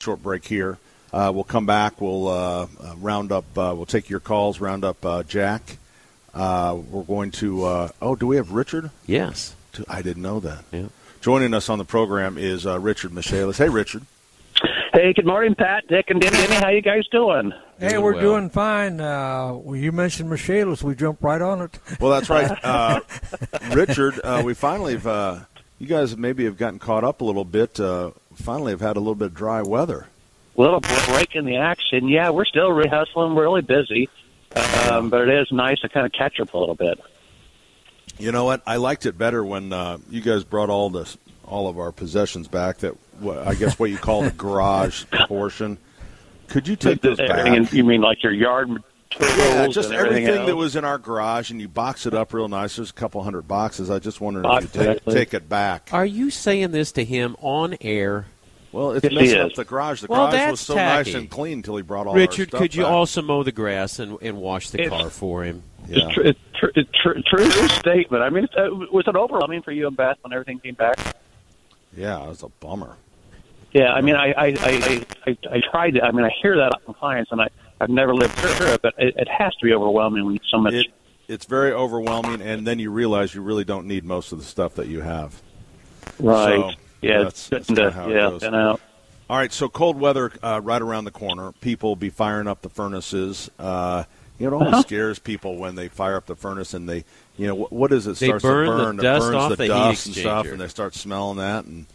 short break here. Uh, we'll come back. We'll uh, uh, round up. Uh, we'll take your calls. Round up uh, Jack. Uh, we're going to. oh, do we have Richard? Yes. I didn't know that. Yeah. Joining us on the program is Richard Michaelis. Hey, Richard. Hey, good morning, Pat, Dick, and Denny. How you guys doing? Hey, Doing we're well. doing fine. Uh, well, you mentioned Michaelis. We jumped right on it. Well, that's right, uh, Richard. Uh, we finally have. Uh, you guys maybe have gotten caught up a little bit. Finally, have had a little bit of dry weather. Little break in the action. Yeah, we're still hustling. We're really busy, um, but it is nice to kind of catch up a little bit. You know what? I liked it better when uh, you guys brought all this, all of our possessions back. That what, I guess what you call the garage portion. Could you take those back? You mean like your yard Yeah, just everything, everything that was in our garage, and you box it up real nice. There's a couple hundred boxes. I just wondered if you take, Exactly. take it back. Are you saying this to him on air? Well, it's Yes, he messing up the garage. The Well, garage was so tacky. nice and clean until he brought all our Richard, stuff could you back. also mow the grass and, and wash the It's- car for him? Yeah. It's tr- it's tr- it's tr- true statement. I mean, it's, uh, was it overwhelming for you and Beth when everything came back? Yeah, it was a bummer. Yeah, I mean, I I, I, I, I tried to. I mean, I hear that from clients, and I I've never lived through it, but it, it has to be overwhelming when so much. It, it's very overwhelming, and then you realize you really don't need most of the stuff that you have. right? so, yeah, that's- it's that's kinda to- how it yeah, goes. and out. All right, so cold weather uh, right around the corner. People be firing up the furnaces. Uh, you know, it always Uh-huh. scares people when they fire up the furnace and they, you know, what, what is it? They starts burn to the burn. dust burns off the, the heat dust and stuff, and they start smelling that. And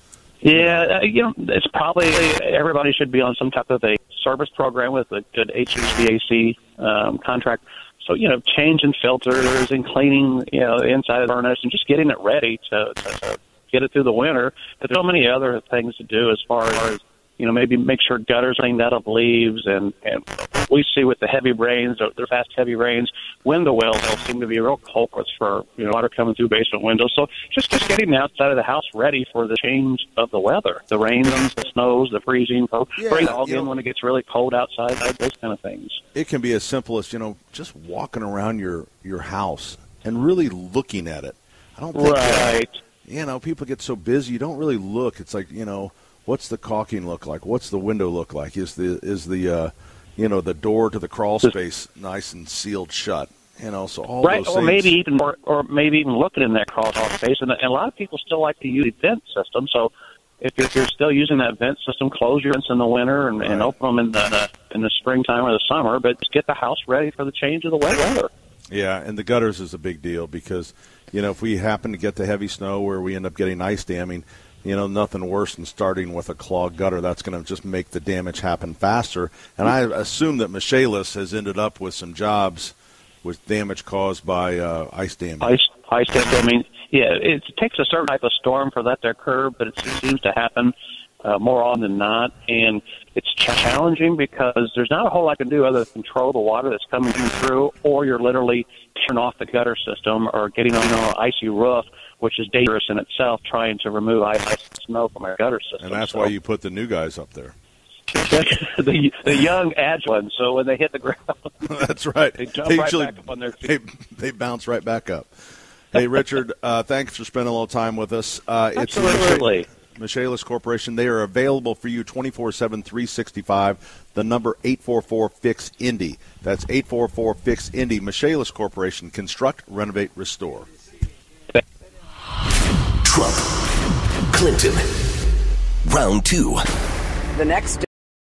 Yeah, uh, you know, it's probably everybody should be on some type of a service program with a good HVAC um, contract. So you know, changing filters and cleaning, you know, the inside of the furnace and just getting it ready to, to, to get it through the winter. But there's so many other things to do as far as you know, maybe make sure gutters cleaned out of leaves and and we see with the heavy rains, the the fast heavy rains, window wells seem to be real culprits for you know water coming through basement windows. So just just getting the outside of the house ready for the change of the weather, the rains, the snows, the freezing, so Yeah, bring all in know- when it gets really cold outside, those kind of things. it can be as simple as you know, just walking around your your house and really looking at it. I don't think that- Right. you know, people get so busy, you don't really look. It's like, you know, what's the caulking look like? What's the window look like? Is the is the uh, you know, the door to the crawl space nice and sealed shut? You know, so all right, or things. maybe even or, or maybe even looking in that crawl space. And, and a lot of people still like to use the vent system. So if you're, if you're still using that vent system, close your vents in the winter and, and open them in the in the springtime or the summer. But just get the house ready for the change of the weather. Yeah, and the gutters is a big deal because, you know, if we happen to get the heavy snow where we end up getting ice damming, you know, nothing worse than starting with a clogged gutter. That's going to just make the damage happen faster. And I assume that Michaelis has ended up with some jobs with damage caused by uh, ice damage. Ice, ice dam. I mean, yeah, it takes a certain type of storm for that to occur, but it seems to happen uh, more often than not. And it's challenging because there's not a whole lot I can do other than control the water that's coming through, or you're literally turning off the gutter system or getting on an icy roof, which is dangerous in itself, trying to remove ice and snow from our gutter system. and that's So- why you put the new guys up there. the the young agile ones. So when they hit the ground, That's right. They jump right usually back up on their feet. they, they bounce right back up. Hey, Richard, uh, thanks for spending a little time with us. Uh, it's Absolutely. Michaelis Corporation. They are available for you 24 7, 365. The number 844 Fix Indy. That's 844 Fix Indy. Michaelis Corporation. Construct, renovate, restore. Trump. Clinton. Round two. The next